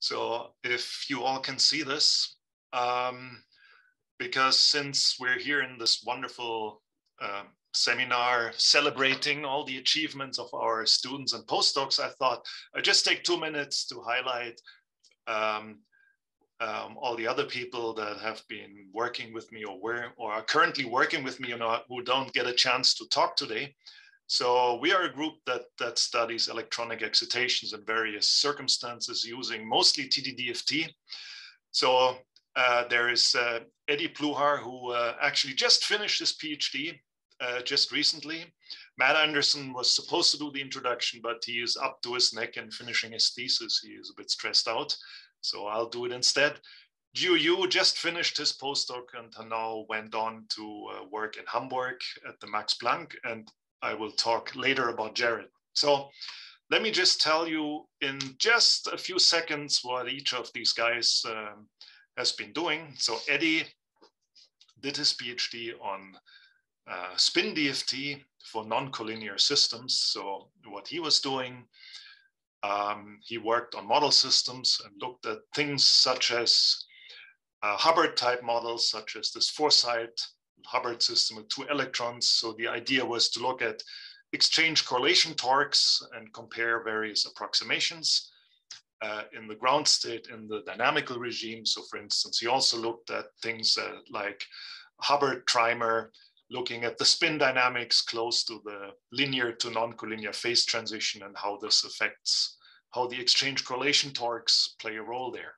So if you all can see this, um, because since we're here in this wonderful uh, seminar celebrating all the achievements of our students and postdocs, I thought I'd just take two minutes to highlight um, um, all the other people that have been working with me or were or are currently working with me you know, who don't get a chance to talk today. So we are a group that, that studies electronic excitations in various circumstances using mostly TDDFT. So uh, there is uh, Eddie Pluhar, who uh, actually just finished his PhD uh, just recently. Matt Anderson was supposed to do the introduction, but he is up to his neck in finishing his thesis. He is a bit stressed out, so I'll do it instead. Jiu Yu just finished his postdoc and now went on to uh, work in Hamburg at the Max Planck, and I will talk later about Jared. So let me just tell you in just a few seconds what each of these guys um, has been doing. So Eddie did his PhD on uh, spin DFT for non-collinear systems. So what he was doing, um, he worked on model systems and looked at things such as uh, Hubbard type models, such as this four-site Hubbard system with two electrons. So the idea was to look at exchange correlation torques and compare various approximations uh, in the ground state in the dynamical regime. So for instance, he also looked at things uh, like Hubbard trimer, looking at the spin dynamics close to the linear to non-collinear phase transition and how this affects how the exchange correlation torques play a role there.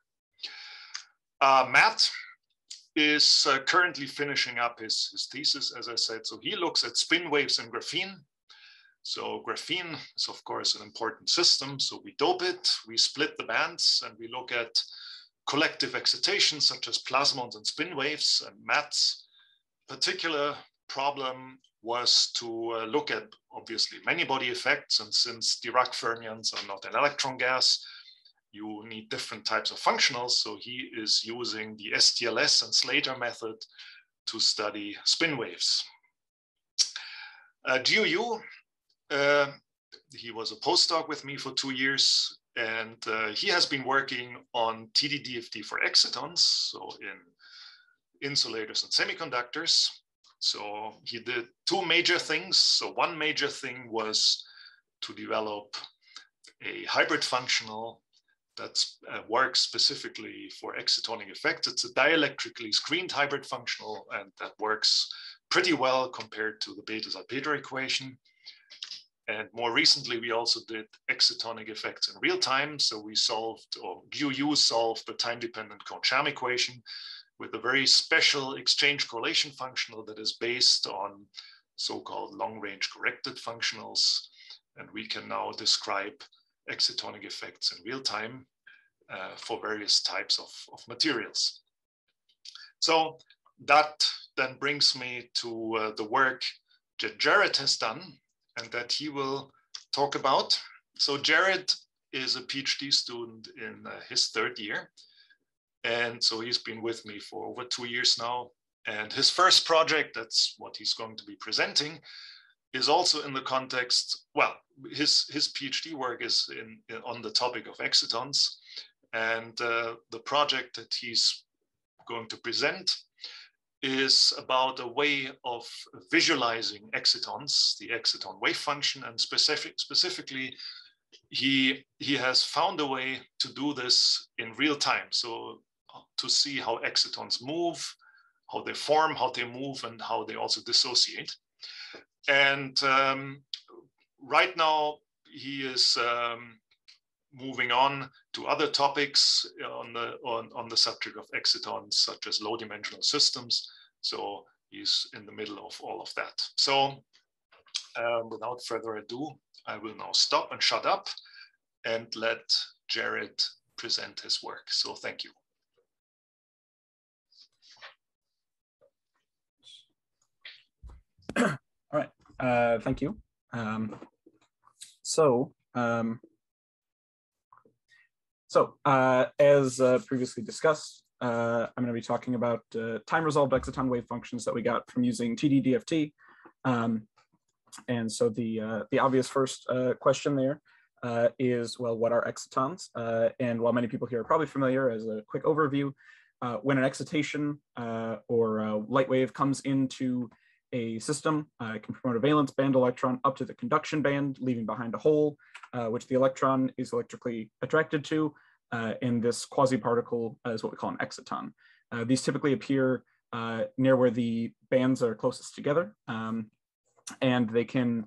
Uh, Matt is uh, currently finishing up his, his thesis, as I said. So he looks at spin waves in graphene. So graphene is of course an important system. So we dope it, we split the bands and we look at collective excitations such as plasmons and spin waves. And Matt's. particular problem was to uh, look at obviously many body effects. And since Dirac fermions are not an electron gas, you need different types of functionals. So he is using the STLS and Slater method to study spin waves. Uh, uh, he was a postdoc with me for two years, and uh, he has been working on TDDFT for excitons, so in insulators and semiconductors. So he did two major things. So one major thing was to develop a hybrid functional that uh, works specifically for excitonic effects. It's a dielectrically screened hybrid functional, and that works pretty well compared to the Bethe-Salpeter equation. And more recently, we also did excitonic effects in real time. So we solved, or Jiu Yu solved the time-dependent Kohn-Sham equation with a very special exchange correlation functional that is based on so-called long-range corrected functionals. And we can now describe excitonic effects in real time uh, for various types of, of materials. So that then brings me to uh, the work that Jared has done and that he will talk about. So Jared is a PhD student in uh, his third year. And so he's been with me for over two years now. And his first project, that's what he's going to be presenting, is also in the context, well, his, his PhD work is in, in on the topic of excitons. And uh, the project that he's going to present is about a way of visualizing excitons, the exciton wave function, and specific, specifically, he, he has found a way to do this in real time. So to see how excitons move, how they form, how they move, and how they also dissociate. And um, right now, he is um, moving on to other topics on the, on, on the subject of excitons, such as low dimensional systems. So he's in the middle of all of that. So um, without further ado, I will now stop and shut up and let Jared present his work. So thank you. All right, uh, thank you. Um, so, um, so uh, as uh, previously discussed, uh, I'm going to be talking about uh, time-resolved exciton wave functions that we got from using TDDFT. Um, and so the uh, the obvious first question there uh, is, well, what are excitons? Uh, and while many people here are probably familiar, as a quick overview, uh, when an excitation uh, or light wave comes into a system, uh, can promote a valence band electron up to the conduction band, leaving behind a hole, uh, which the electron is electrically attracted to. and this quasi-particle is what we call an exciton. these typically appear near where the bands are closest together. Um, and they can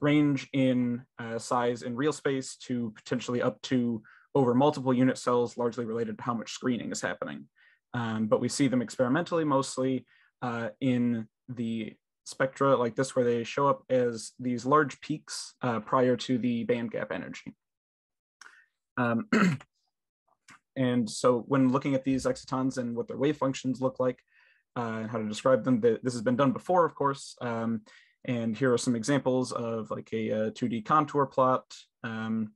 range in uh, size in real space to potentially up to over multiple unit cells, largely related to how much screening is happening. Um, but we see them experimentally mostly uh, in the spectra like this, where they show up as these large peaks uh, prior to the band gap energy. Um, and so when looking at these excitons and what their wave functions look like, uh, and how to describe them, this has been done before, of course. Um, and here are some examples of like a, a 2D contour plot, um,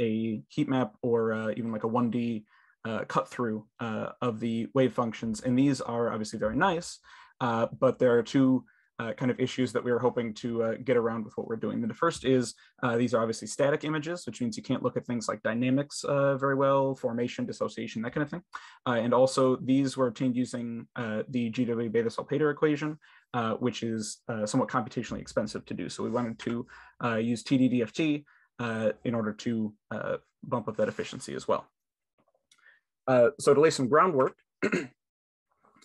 a heat map, or uh, even like a 1D uh, cut through uh, of the wave functions. And these are obviously very nice, uh, but there are two uh, kind of issues that we are hoping to uh, get around with what we're doing. the first is uh, these are obviously static images, which means you can't look at things like dynamics uh, very well, formation, dissociation, that kind of thing. Uh, and also these were obtained using uh, the GW Bethe-Salpeter equation, which is somewhat computationally expensive to do. So we wanted to use TDDFT in order to bump up that efficiency as well. so to lay some groundwork,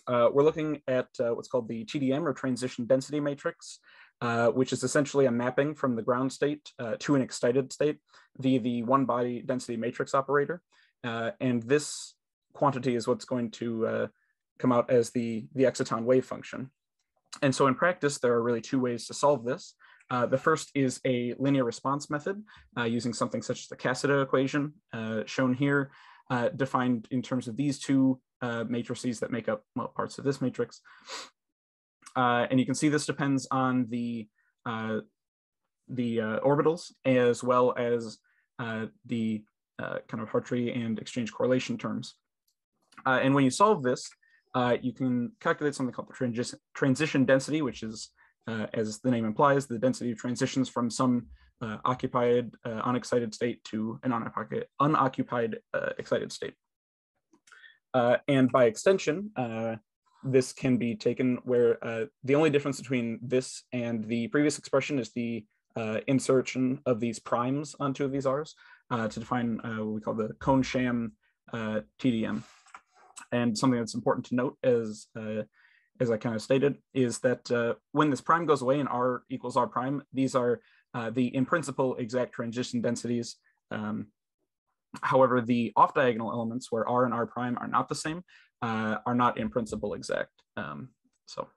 uh, we're looking at uh, what's called the TDM or transition density matrix, uh, which is essentially a mapping from the ground state uh, to an excited state via the one body density matrix operator. Uh, and this quantity is what's going to uh, come out as the, the exciton wave function. And so in practice, there are really two ways to solve this. the first is a linear response method using something such as the Casida equation shown here, defined in terms of these two uh, matrices that make up well, parts of this matrix. Uh, and you can see this depends on the, uh, the uh, orbitals as well as uh, the uh, kind of Hartree and exchange correlation terms. and when you solve this, you can calculate something called the transi transition density, which is, as the name implies, the density of transitions from some occupied unexcited state to an unoccupied, unoccupied excited state. Uh, and by extension, uh, this can be taken where uh, the only difference between this and the previous expression is the uh, insertion of these primes on two of these R's uh, to define uh, what we call the Kohn-Sham TDM. And something that's important to note as, as I kind of stated, is that when this prime goes away and R equals R prime, these are the in principle exact transition densities um, However, the off-diagonal elements where R and R prime are not the same uh, are not in principle exact. Um, so,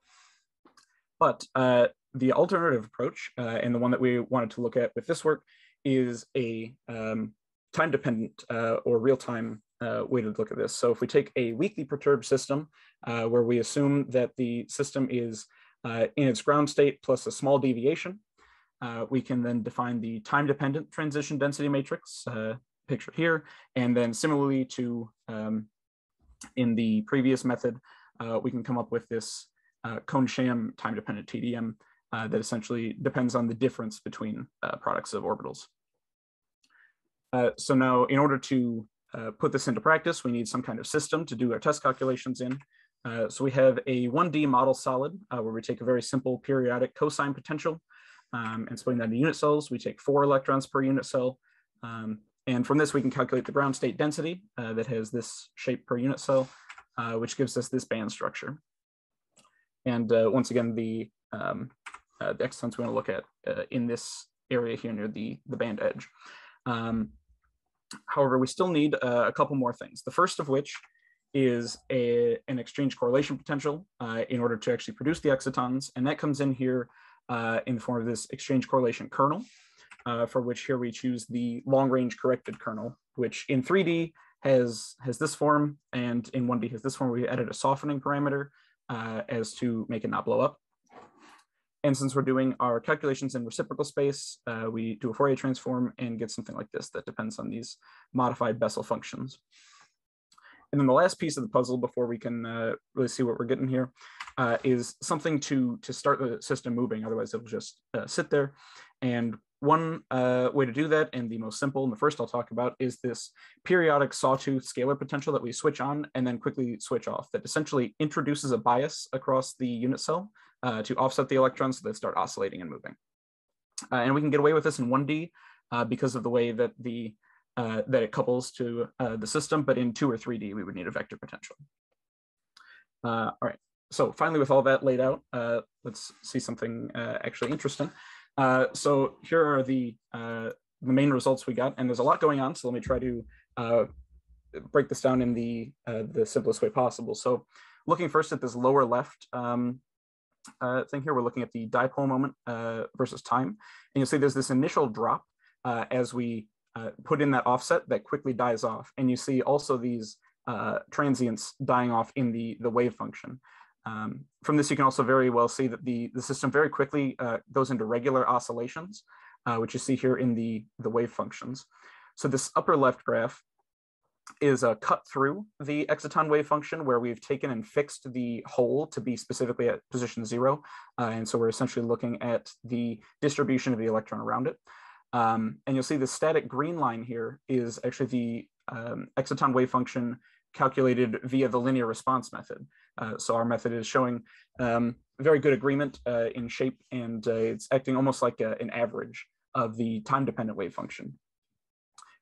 but uh, the alternative approach uh, and the one that we wanted to look at with this work is a um, time-dependent uh, or real-time uh, way to look at this. So if we take a weakly perturbed system uh, where we assume that the system is in its ground state plus a small deviation, we can then define the time-dependent transition density matrix pictured here. And then similarly to um, in the previous method, uh, we can come up with this uh, Kohn-Sham time-dependent TDM uh, that essentially depends on the difference between uh, products of orbitals. Uh, so now in order to uh, put this into practice, we need some kind of system to do our test calculations in. so we have a 1D model solid where we take a very simple periodic cosine potential um, and splitting that into unit cells. We take four electrons per unit cell. Um, and from this, we can calculate the ground state density uh, that has this shape per unit cell, uh, which gives us this band structure. And uh, once again, the, um, uh, the we want to look at uh, in this area here near the, the band edge. Um, however, we still need uh, a couple more things. The first of which is a, an exchange correlation potential in order to actually produce the excitons. And that comes in here in the form of this exchange correlation kernel uh, for which here we choose the long range corrected kernel, which in 3D has, has this form and in 1D has this form. We added a softening parameter uh, as to make it not blow up. And since we're doing our calculations in reciprocal space, uh, we do a Fourier transform and get something like this that depends on these modified Bessel functions. And then the last piece of the puzzle before we can uh, really see what we're getting here uh, is something to, to start the system moving, otherwise it'll just uh, sit there. And one uh, way to do that, and the most simple, and the first I'll talk about, is this periodic sawtooth scalar potential that we switch on and then quickly switch off that essentially introduces a bias across the unit cell uh, to offset the electrons so they start oscillating and moving. Uh, and we can get away with this in 1D uh, because of the way that the uh, that it couples to uh, the system, but in 2 or 3D, we would need a vector potential. all right, so finally, with all that laid out, let's see something actually interesting. Uh, so here are the, uh, the main results we got, and there's a lot going on. So let me try to uh, break this down in the, uh, the simplest way possible. So looking first at this lower left um, thing here, we're looking at the dipole moment versus time. And you'll see there's this initial drop as we put in that offset that quickly dies off. And you see also these transients dying off in the, the wave function. Um, from this, you can also very well see that the, the system very quickly uh, goes into regular oscillations, uh, which you see here in the, the wave functions. So this upper left graph is a cut through the exciton wave function where we've taken and fixed the hole to be specifically at position zero. Uh, and so we're essentially looking at the distribution of the electron around it. Um, and you'll see the static green line here is actually the um, exciton wave function calculated via the linear response method. Uh, so our method is showing um, very good agreement uh, in shape and uh, it's acting almost like a, an average of the time-dependent wave function.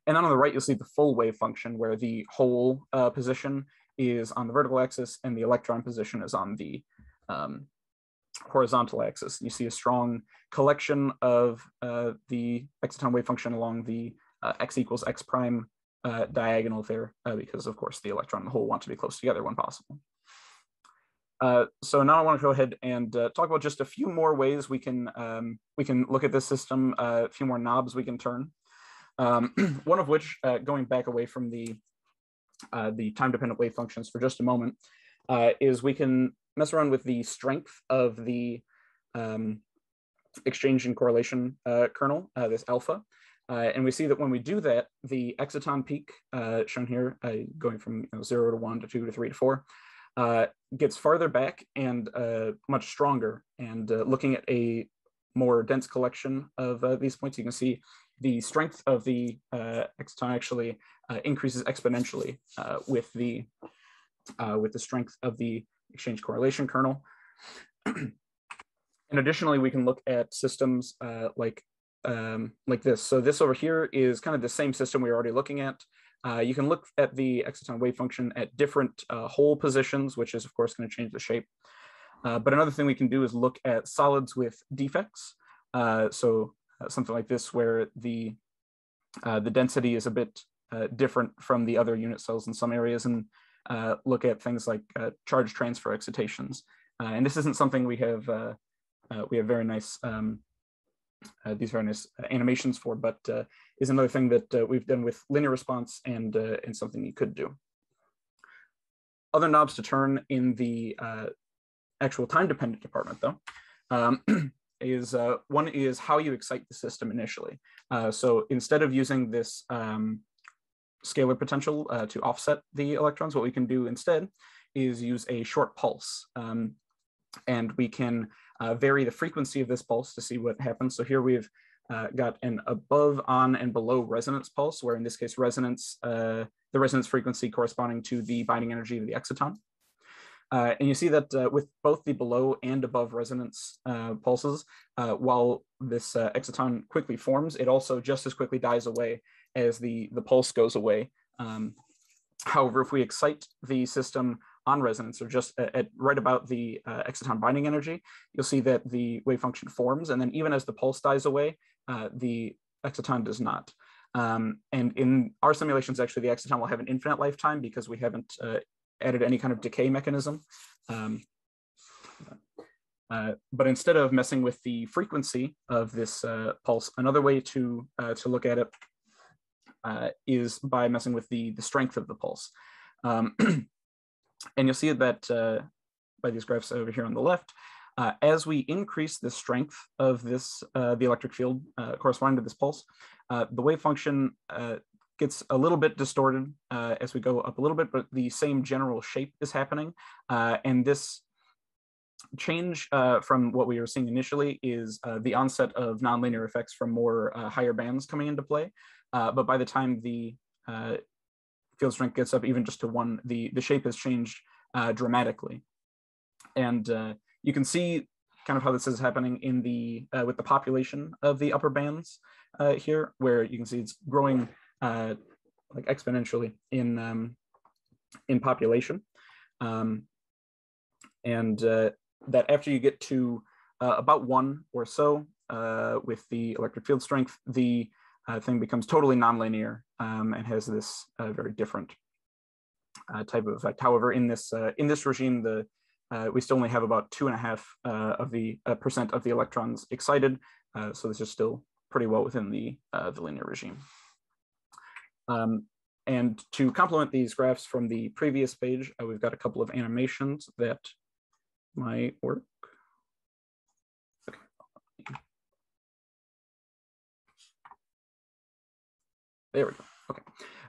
And then on the right, you'll see the full wave function where the hole uh, position is on the vertical axis and the electron position is on the um, horizontal axis. You see a strong collection of uh, the exciton wave function along the x equals x prime diagonal there because of course the electron and the hole want to be close together when possible. Uh, so now I want to go ahead and uh, talk about just a few more ways we can um, we can look at this system, uh, a few more knobs we can turn. Um, one of which, uh, going back away from the the time-dependent wave functions for just a moment, is we can mess around with the strength of the um, exchange and correlation kernel, this alpha. Uh, and we see that when we do that, the exciton peak uh, shown here, uh, going from you know, zero to one to two to three to four, uh, gets farther back and uh, much stronger. And uh, looking at a more dense collection of these points, you can see the strength of the exciton actually increases exponentially with the with the strength of the exchange correlation kernel. and additionally, we can look at systems like um, like this. So this over here is kind of the same system we are already looking at. Uh, you can look at the exciton wave function at different uh, hole positions, which is of course going to change the shape. Uh, but another thing we can do is look at solids with defects. Uh, so uh, something like this where the, uh, the density is a bit different from the other unit cells in some areas and look at things like charge transfer excitations. and this isn't something we have, we have very nice um, uh, these various uh, animations for, but uh, is another thing that uh, we've done with linear response and, uh, and something you could do. Other knobs to turn in the uh, actual time-dependent department though, um, is one is how you excite the system initially. so instead of using this um, scalar potential to offset the electrons, what we can do instead is use a short pulse. Um, and we can uh, vary the frequency of this pulse to see what happens. So here we've uh, got an above, on, and below resonance pulse, where in this case resonance, uh, the resonance frequency corresponding to the binding energy of the exciton. Uh, and you see that uh, with both the below and above resonance uh, pulses, while this exciton quickly forms, it also just as quickly dies away as the, the pulse goes away. Um, however, if we excite the system on resonance or just at, at right about the uh, exciton binding energy, you'll see that the wave function forms. And then even as the pulse dies away, uh, the exciton does not. Um, and in our simulations, actually, the exciton will have an infinite lifetime because we haven't uh, added any kind of decay mechanism. Um, uh, but instead of messing with the frequency of this uh, pulse, another way to, uh, to look at it uh, is by messing with the, the strength of the pulse. Um, And you'll see that uh, by these graphs over here on the left, uh, as we increase the strength of this, uh, the electric field uh, corresponding to this pulse, uh, the wave function uh, gets a little bit distorted as we go up a little bit, but the same general shape is happening. and this change uh, from what we were seeing initially is uh, the onset of nonlinear effects from more uh, higher bands coming into play. But by the time the field strength gets up even just to one, the, the shape has changed uh, dramatically. And you can see kind of how this is happening in the with the population of the upper bands here, where you can see it's growing like exponentially in um, in population. Um, and uh, that after you get to uh, about one or so uh, with the electric field strength, the uh, thing becomes totally nonlinear um, and has this uh, very different uh, type of effect. However, in this in this regime, the we still only have about two and a half of the percent of the electrons excited, so this is still pretty well within the the linear regime. Um, and to complement these graphs from the previous page, uh, we've got a couple of animations that might work. There we go. Okay.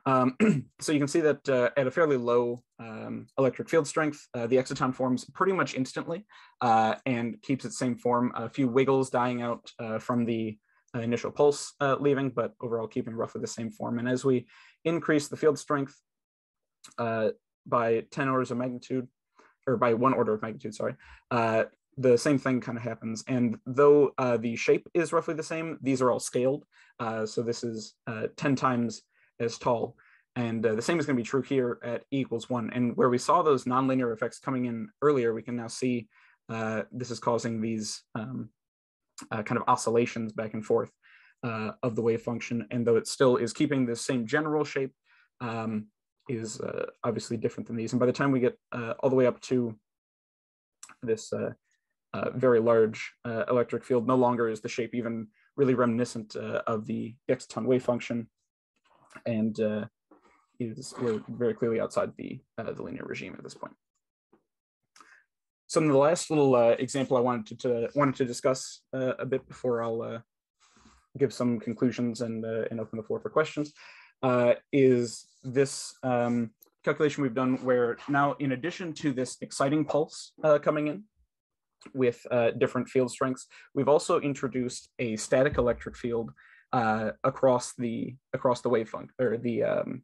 Um, so you can see that uh, at a fairly low um, electric field strength, uh, the exciton forms pretty much instantly uh, and keeps its same form. A few wiggles dying out uh, from the uh, initial pulse uh, leaving, but overall keeping roughly the same form. And as we increase the field strength by 10 orders of magnitude, or by one order of magnitude, sorry, the same thing kind of happens. And though uh, the shape is roughly the same, these are all scaled. Uh, so this is 10 times as tall. And the same is going to be true here at e equals one. And where we saw those nonlinear effects coming in earlier, we can now see this is causing these um, uh, kind of oscillations back and forth uh, of the wave function. And though it still is keeping the same general shape, um, is uh, obviously different than these. And by the time we get uh, all the way up to this uh, uh, very large electric field, no longer is the shape even really reminiscent of the exciton wave function. And is we're very clearly outside the, the linear regime at this point. So the last little uh, example I wanted to, to, wanted to discuss uh, a bit before I'll uh, give some conclusions and uh, and open the floor for questions uh, is this um, calculation we've done where now in addition to this exciting pulse uh, coming in with different field strengths, we've also introduced a static electric field across the across the wave function or the um,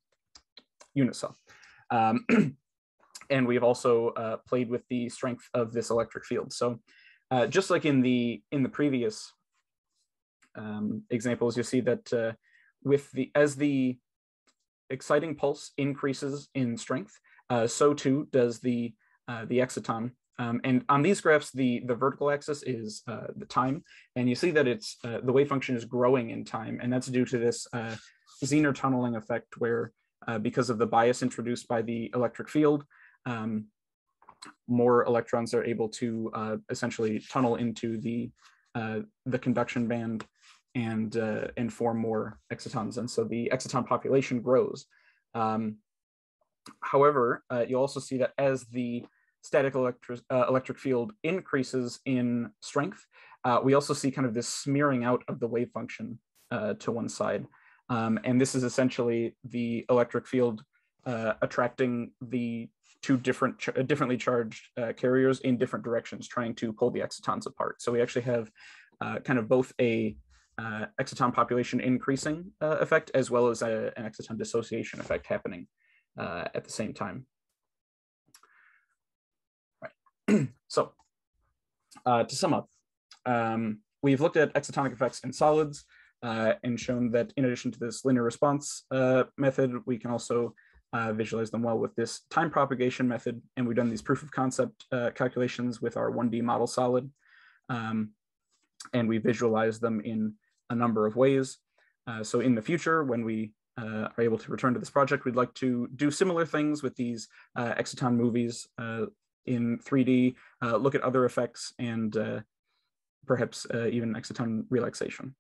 unit cell. Um, and we've also uh, played with the strength of this electric field. So uh, just like in the in the previous um, examples, you see that uh, with the as the exciting pulse increases in strength, uh, so too does the uh, the exciton. Um, and on these graphs, the the vertical axis is uh, the time, and you see that it's the wave function is growing in time, and that's due to this Zener tunneling effect, where because of the bias introduced by the electric field, um, more electrons are able to uh, essentially tunnel into the uh, the conduction band and uh, and form more excitons, and so the exciton population grows. Um, however, uh, you also see that as the static electric uh, electric field increases in strength, uh, we also see kind of this smearing out of the wave function to one side, um, and this is essentially the electric field attracting the two different ch- differently charged uh, carriers in different directions trying to pull the excitons apart. So we actually have uh, kind of both a uh, exciton population increasing uh, effect as well as a, an exciton dissociation effect happening uh, at the same time. Right. So uh, to sum up, um, we've looked at excitonic effects in solids and shown that in addition to this linear response method, we can also uh, visualize them well with this time propagation method. And we've done these proof of concept uh, calculations with our 1D model solid. Um, and we visualize them in a number of ways. Uh, so in the future, when we uh, are able to return to this project, we'd like to do similar things with these uh, movies uh, in 3D, uh, look at other effects and uh, perhaps uh, even exciton relaxation.